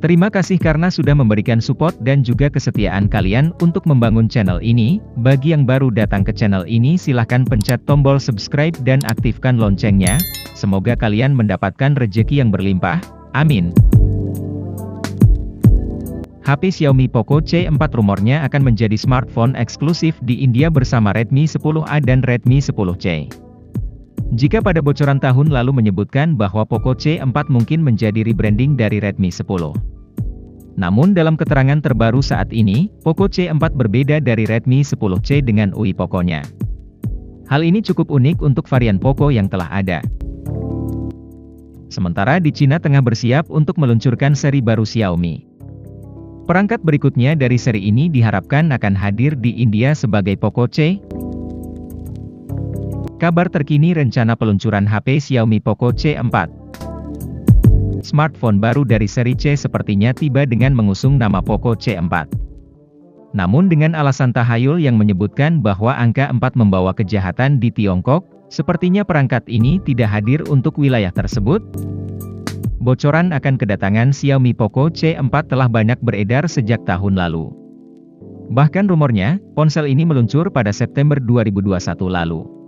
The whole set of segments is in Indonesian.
Terima kasih karena sudah memberikan support dan juga kesetiaan kalian untuk membangun channel ini, bagi yang baru datang ke channel ini silahkan pencet tombol subscribe dan aktifkan loncengnya, semoga kalian mendapatkan rejeki yang berlimpah, amin. HP Xiaomi Poco C4 rumornya akan menjadi smartphone eksklusif di India bersama Redmi 10A dan Redmi 10C. Jika pada bocoran tahun lalu menyebutkan bahwa Poco C4 mungkin menjadi rebranding dari Redmi 10. Namun dalam keterangan terbaru saat ini, Poco C4 berbeda dari Redmi 10C dengan UI Poco-nya. Hal ini cukup unik untuk varian Poco yang telah ada. Sementara di Cina tengah bersiap untuk meluncurkan seri baru Xiaomi. Perangkat berikutnya dari seri ini diharapkan akan hadir di India sebagai Poco C. Kabar terkini rencana peluncuran HP Xiaomi Poco C4. Smartphone baru dari seri C sepertinya tiba dengan mengusung nama Poco C4. Namun dengan alasan tahayul yang menyebutkan bahwa angka 4 membawa kejahatan di Tiongkok, sepertinya perangkat ini tidak hadir untuk wilayah tersebut. Bocoran akan kedatangan Xiaomi Poco C4 telah banyak beredar sejak tahun lalu. Bahkan rumornya, ponsel ini meluncur pada September 2021 lalu.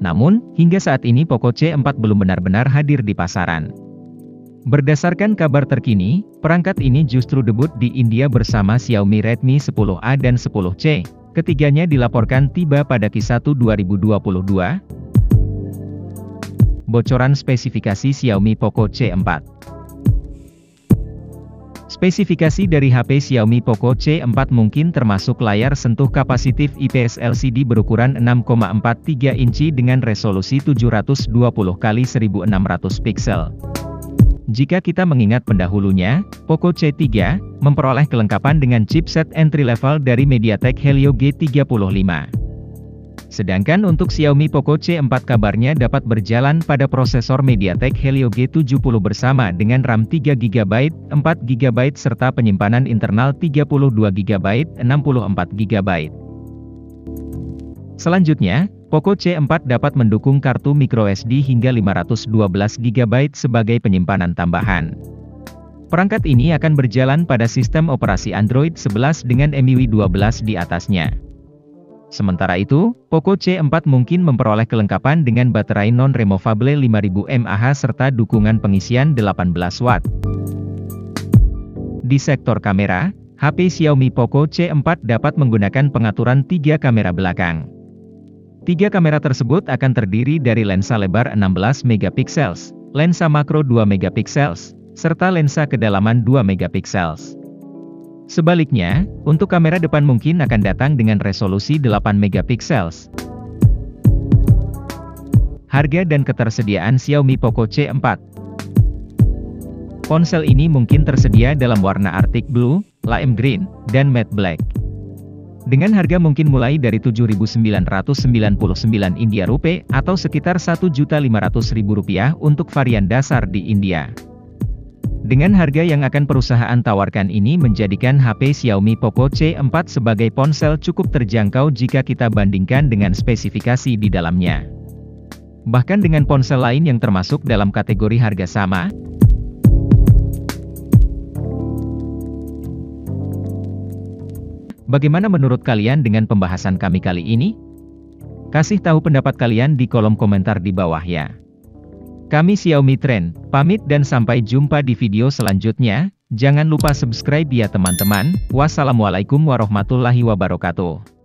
Namun, hingga saat ini Poco C4 belum benar-benar hadir di pasaran. Berdasarkan kabar terkini, perangkat ini justru debut di India bersama Xiaomi Redmi 10A dan 10C. Ketiganya dilaporkan tiba pada Q1 2022, bocoran spesifikasi Xiaomi Poco C4. Spesifikasi dari HP Xiaomi Poco C4 mungkin termasuk layar sentuh kapasitif IPS LCD berukuran 6,43 inci dengan resolusi 720 x 1600 pixel. Jika kita mengingat pendahulunya, Poco C3 memperoleh kelengkapan dengan chipset entry level dari MediaTek Helio G35. Sedangkan untuk Xiaomi Poco C4 kabarnya dapat berjalan pada prosesor MediaTek Helio G70 bersama dengan RAM 3GB, 4GB serta penyimpanan internal 32GB, 64GB. Selanjutnya, Poco C4 dapat mendukung kartu microSD hingga 512GB sebagai penyimpanan tambahan. Perangkat ini akan berjalan pada sistem operasi Android 11 dengan MIUI 12 di atasnya. Sementara itu, Poco C4 mungkin memperoleh kelengkapan dengan baterai non-removable 5000 mAh serta dukungan pengisian 18 Watt. Di sektor kamera, HP Xiaomi Poco C4 dapat menggunakan pengaturan tiga kamera belakang. Tiga kamera tersebut akan terdiri dari lensa lebar 16 megapiksels, lensa makro 2 megapiksels, serta lensa kedalaman 2 megapiksels. Sebaliknya, untuk kamera depan mungkin akan datang dengan resolusi 8 megapiksels. Harga dan ketersediaan Xiaomi Poco C4 Ponsel ini mungkin tersedia dalam warna Arctic Blue, Lime Green, dan Matte Black. Dengan harga mungkin mulai dari 7.999 India Rupee atau sekitar Rp1.500.000 untuk varian dasar di India. Dengan harga yang akan perusahaan tawarkan ini menjadikan HP Xiaomi Poco C4 sebagai ponsel cukup terjangkau jika kita bandingkan dengan spesifikasi di dalamnya. Bahkan dengan ponsel lain yang termasuk dalam kategori harga sama, Bagaimana menurut kalian dengan pembahasan kami kali ini? Kasih tahu pendapat kalian di kolom komentar di bawah ya. Kami Xiaomi Trend, pamit dan sampai jumpa di video selanjutnya. Jangan lupa subscribe ya teman-teman. Wassalamualaikum warahmatullahi wabarakatuh.